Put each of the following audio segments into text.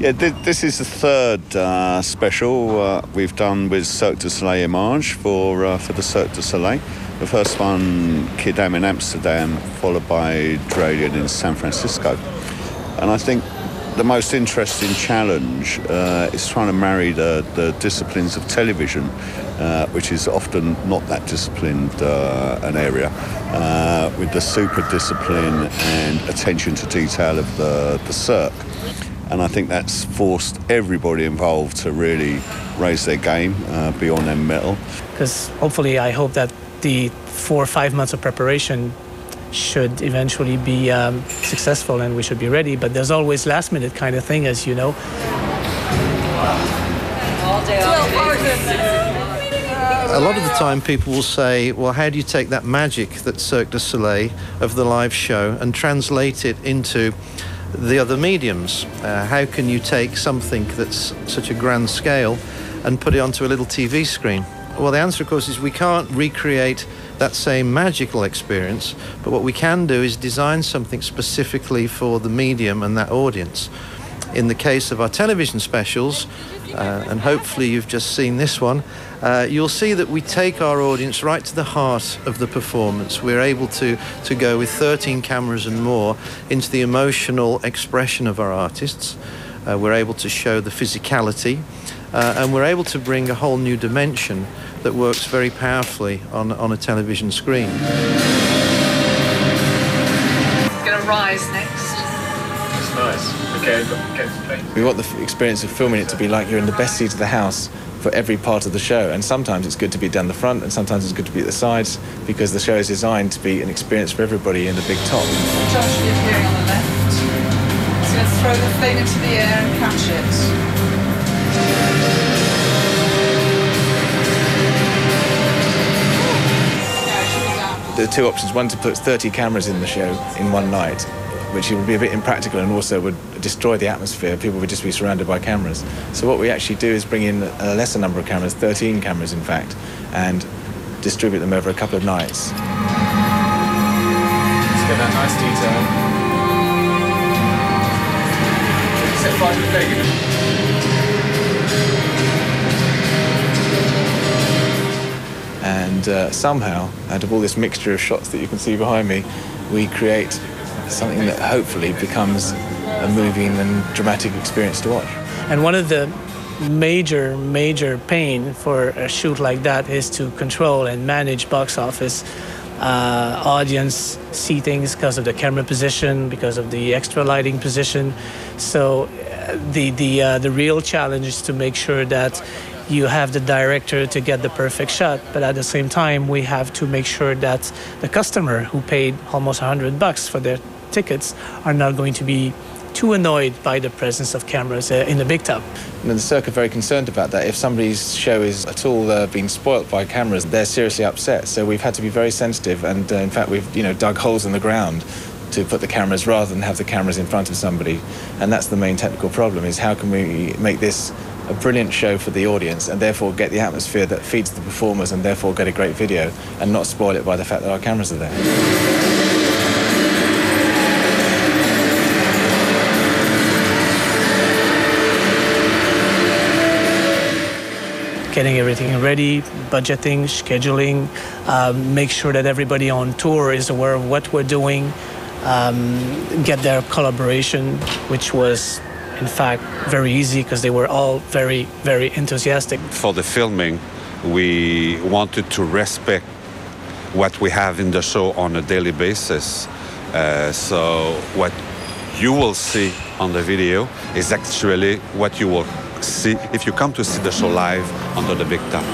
Yeah, this is the third uh, special uh, we've done with Cirque du Soleil Image for uh, for the Cirque du Soleil. The first one, Quidam in Amsterdam, followed by Dralion in San Francisco. And I think the most interesting challenge uh, is trying to marry the, the disciplines of television, uh, which is often not that disciplined uh, an area, with the super discipline and attention to detail of the, the Cirque. And I think that's forced everybody involved to really raise their game uh, beyond their metal. Because hopefully, I hope that the four or five months of preparation should eventually be um, successful and we should be ready. But there's always last minute kind of thing, as you know. A lot of the time, people will say, Well, how do you take that magic that Cirque du Soleil of the live show and translate it into the other mediums? Uh, how can you take something that's such a grand scale and put it onto a little TV screen? Well, the answer, of course, is we can't recreate that same magical experience, but what we can do is design something specifically for the medium and that audience. In the case of our television specials, uh, and hopefully you've just seen this one, uh, you'll see that we take our audience right to the heart of the performance. We're able to, to go with 13 cameras and more into the emotional expression of our artists. Uh, we're able to show the physicality, uh, and we're able to bring a whole new dimension that works very powerfully on, on a television screen. It's going to rise next. That's nice. Okay, okay. We want the experience of filming it to be like you're in the best seat of the house for every part of the show. And sometimes it's good to be down the front, and sometimes it's good to be at the sides because the show is designed to be an experience for everybody in the big top. Josh is appearing on the left. He's going to throw the thing into the air and catch it. There are two options. One to put 30 cameras in the show in one night, which would be a bit impractical and also would destroy the atmosphere. People would just be surrounded by cameras. So what we actually do is bring in a lesser number of cameras, 13 cameras in fact, and distribute them over a couple of nights. Let's get that nice detail. Set fire to the pig. And uh, somehow, out of all this mixture of shots that you can see behind me, we create something that hopefully becomes a moving and dramatic experience to watch. And one of the major, major pain for a shoot like that is to control and manage box office. Uh, audience seatings because of the camera position, because of the extra lighting position. So uh, the the uh, the real challenge is to make sure that you have the director to get the perfect shot, but at the same time, we have to make sure that the customer who paid almost 100 bucks for their tickets are not going to be too annoyed by the presence of cameras uh, in the big top. And the Cirque are very concerned about that. If somebody's show is at all uh, being spoilt by cameras, they're seriously upset. So we've had to be very sensitive, and uh, in fact, we've you know dug holes in the ground to put the cameras rather than have the cameras in front of somebody. And that's the main technical problem: is how can we make this a brilliant show for the audience and therefore get the atmosphere that feeds the performers and therefore get a great video and not spoil it by the fact that our cameras are there. Getting everything ready, budgeting, scheduling, um, make sure that everybody on tour is aware of what we're doing, um, get their collaboration, which was in fact, very easy because they were all very, very enthusiastic. For the filming, we wanted to respect what we have in the show on a daily basis. Uh, so what you will see on the video is actually what you will see if you come to see the show live under the big top.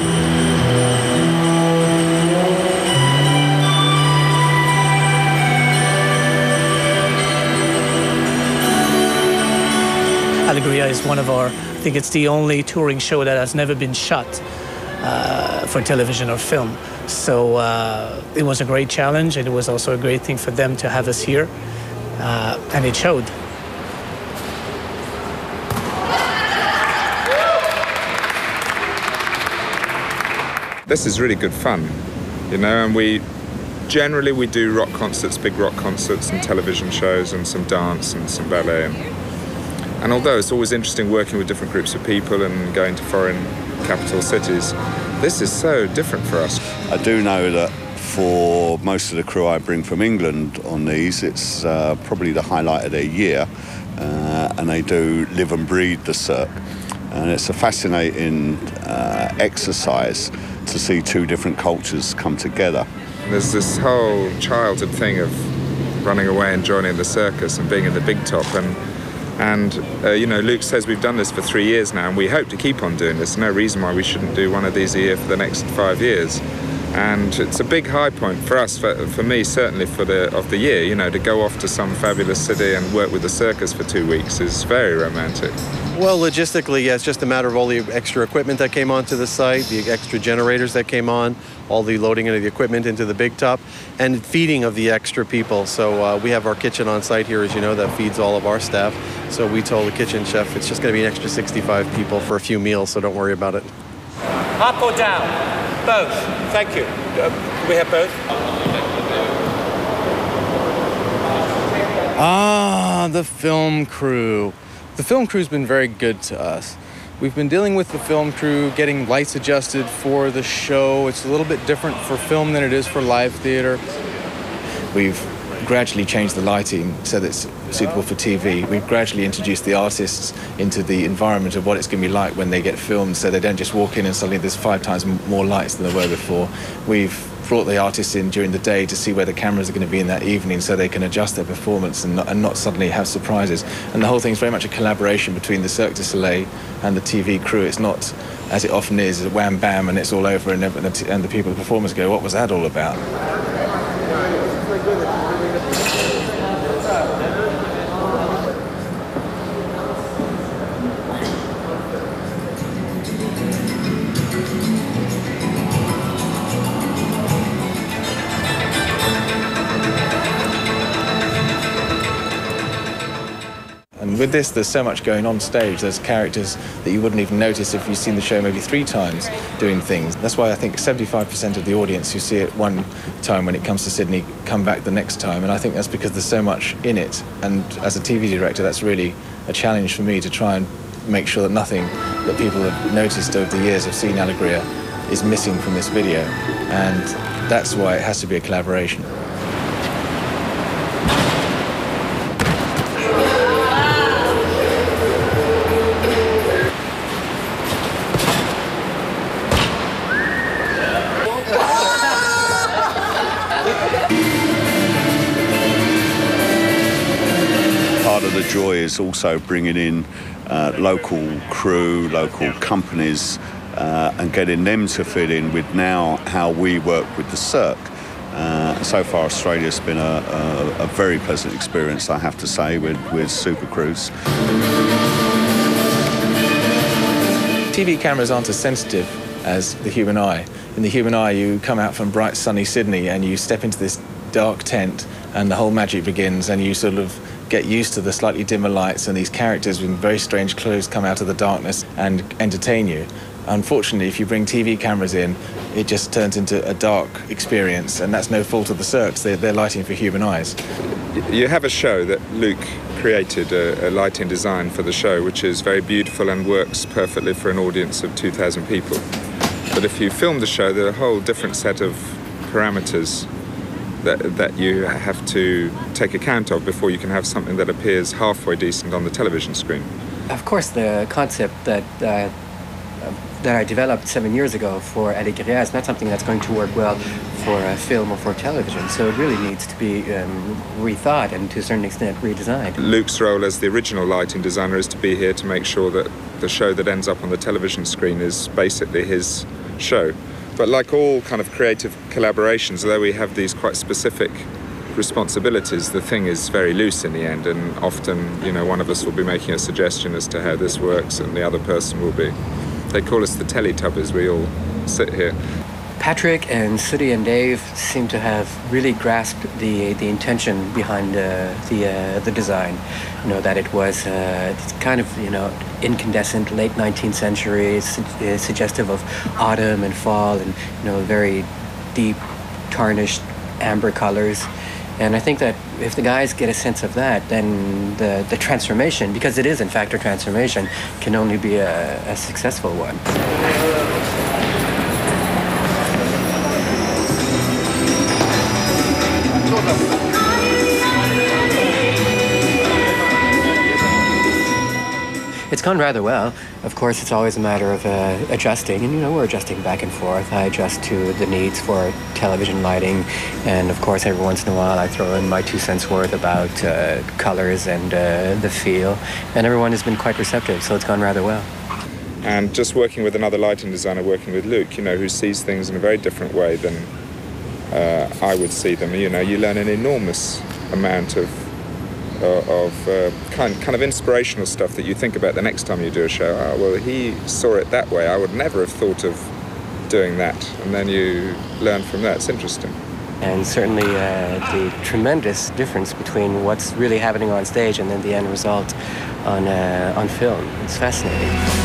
Alegria is one of our, I think it's the only touring show that has never been shot uh, for television or film. So uh, it was a great challenge, and it was also a great thing for them to have us here, uh, and it showed. This is really good fun, you know, and we generally we do rock concerts, big rock concerts, and television shows, and some dance and some ballet. And And although it's always interesting working with different groups of people and going to foreign capital cities, this is so different for us. I do know that for most of the crew I bring from England on these, it's uh, probably the highlight of their year, uh, and they do live and breathe the Cirque. And it's a fascinating uh, exercise to see two different cultures come together. There's this whole childhood thing of running away and joining the circus and being in the big top and and uh, you know Luke says we've done this for three years now and we hope to keep on doing this no reason why we shouldn't do one of these a year for the next five years and it's a big high point for us for, for me certainly for the of the year you know to go off to some fabulous city and work with the circus for two weeks is very romantic well, logistically, yeah, it's just a matter of all the extra equipment that came onto the site, the extra generators that came on, all the loading of the equipment into the big top, and feeding of the extra people. So uh, we have our kitchen on site here, as you know, that feeds all of our staff. So we told the kitchen chef it's just going to be an extra 65 people for a few meals, so don't worry about it. Up or down? Both. Thank you. Uh, we have both. Ah, the film crew. The film crew's been very good to us. We've been dealing with the film crew, getting lights adjusted for the show. It's a little bit different for film than it is for live theater. We've gradually changed the lighting so that it's suitable for TV. We've gradually introduced the artists into the environment of what it's going to be like when they get filmed so they don't just walk in and suddenly there's five times more lights than there were before. We've brought the artists in during the day to see where the cameras are going to be in that evening so they can adjust their performance and not, and not suddenly have surprises. And the whole thing is very much a collaboration between the Cirque du Soleil and the TV crew. It's not, as it often is, a wham bam and it's all over and, and the people, the performers go, what was that all about? With this, there's so much going on stage. There's characters that you wouldn't even notice if you've seen the show maybe three times doing things. That's why I think 75% of the audience who see it one time when it comes to Sydney come back the next time. And I think that's because there's so much in it. And as a TV director, that's really a challenge for me to try and make sure that nothing that people have noticed over the years of seeing Alegria is missing from this video. And that's why it has to be a collaboration. Joy is also bringing in uh, local crew, local companies, uh, and getting them to fit in with now how we work with the Cirque. Uh, so far, Australia's been a, a, a, very pleasant experience, I have to say, with, with Super Cruise. TV cameras aren't as sensitive as the human eye. In the human eye, you come out from bright, sunny Sydney and you step into this dark tent, and the whole magic begins, and you sort of get used to the slightly dimmer lights and these characters with very strange clothes come out of the darkness and entertain you. Unfortunately, if you bring TV cameras in, it just turns into a dark experience, and that's no fault of the Cirques. They're, they're lighting for human eyes. You have a show that Luc created, a, a lighting design for the show, which is very beautiful and works perfectly for an audience of 2,000 people. But if you film the show, there are a whole different set of parameters that, that you have to take account of before you can have something that appears halfway decent on the television screen. Of course, the concept that uh, that I developed seven years ago for Alegria is not something that's going to work well for a film or for television. So it really needs to be um, rethought and to a certain extent redesigned. Luc's role as the original lighting designer is to be here to make sure that the show that ends up on the television screen is basically his show. But like all kind of creative collaborations, although we have these quite specific responsibilities, the thing is very loose in the end, and often, you know, one of us will be making a suggestion as to how this works, and the other person will be. They call us the Teletubbies. We all sit here. Patrick and Sooty and Dave seem to have really grasped the the intention behind uh, the uh, the design. You know that it was uh, kind of you know incandescent late 19th century, su- uh, suggestive of autumn and fall, and you know very deep tarnished amber colors. And I think that if the guys get a sense of that, then the, the transformation, because it is in fact a transformation, can only be a, a successful one. It's gone rather well. Of course, it's always a matter of uh, adjusting, and you know, we're adjusting back and forth. I adjust to the needs for television lighting, and of course, every once in a while, I throw in my two cents worth about uh, colors and uh, the feel, and everyone has been quite receptive, so it's gone rather well. And just working with another lighting designer, working with Luc, you know, who sees things in a very different way than uh, I would see them. You know, you learn an enormous amount of of uh, kind kind of inspirational stuff that you think about the next time you do a show. Oh, well, he saw it that way. I would never have thought of doing that, and then you learn from that. It's interesting. And certainly uh, the tremendous difference between what's really happening on stage and then the end result on, uh, on film. It's fascinating.